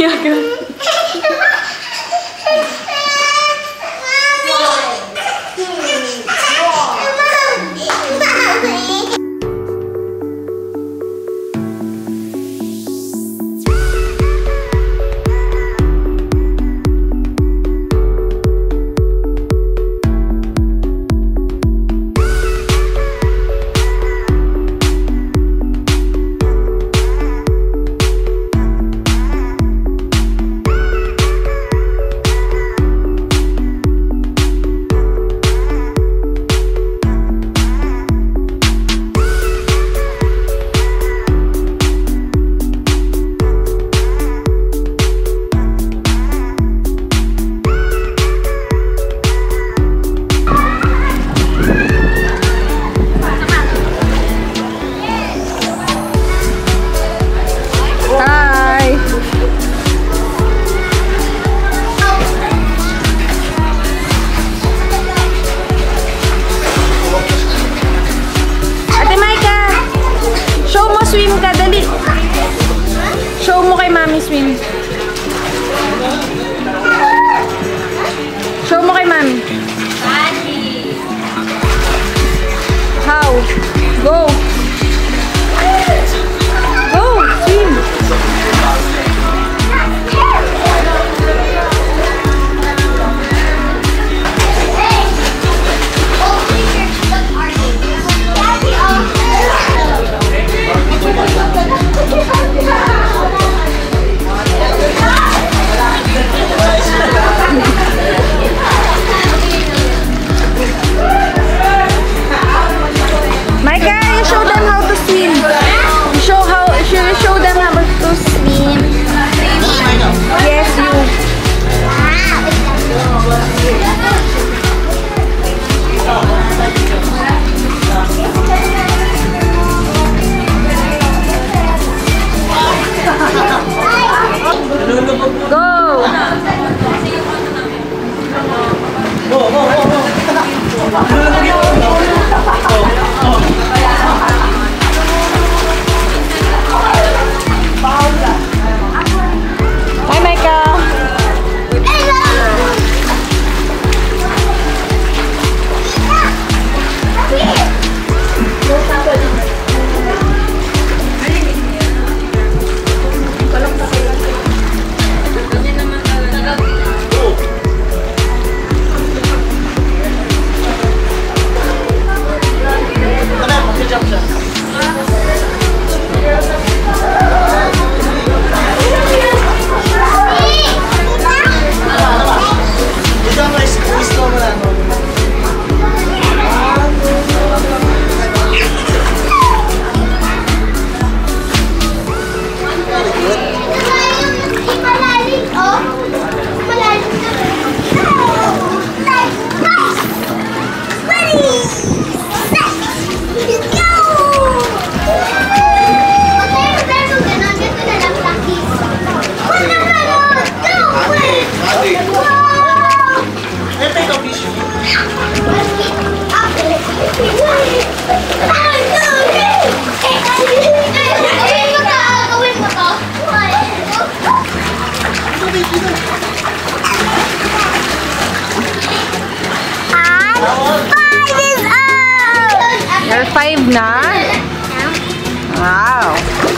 Ja, gell. Swim. Show mo kay Mami. Na? Wow.